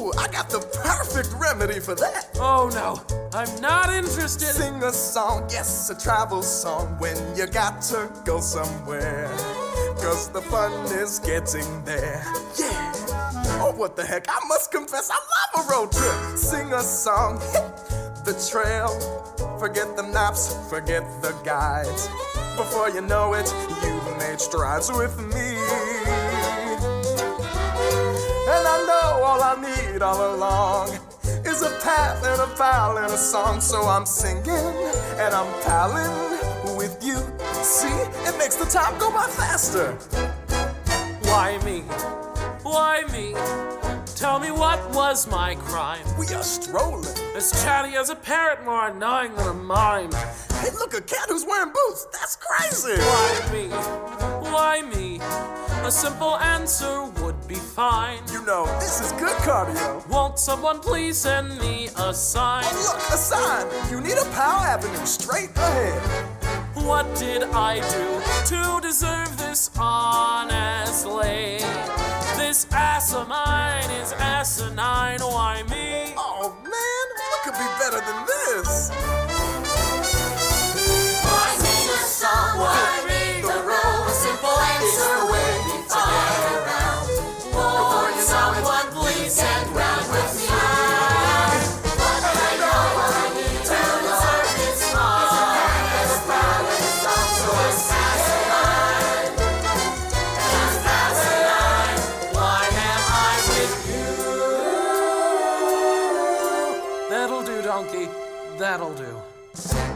Ooh, I got the perfect remedy for that. Oh no, I'm not interested. Sing a song, yes, a travel song when you got to go somewhere. Cause the fun is getting there. Yeah. Oh, what the heck? I must confess, I love a road trip. Sing a song, hit the trail. Forget the maps, forget the guides. Before you know it, you've made strides with me. All along is a path and a pal and a song. So I'm singing and I'm palling with you. See, it makes the time go by faster. Why me? Why me? Tell me what was my crime? We are strolling. As chatty as a parrot, more annoying than a mime. Hey, look, a cat who's wearing boots. That's crazy. Why me? Why me? A simple answer would be fine. You know, this is good cardio. Won't someone please send me a sign? Oh, look, a sign. You need a Powell Avenue straight ahead. What did I do to deserve this honestly? This ass of mine is asinine. Why me? Oh, That'll do.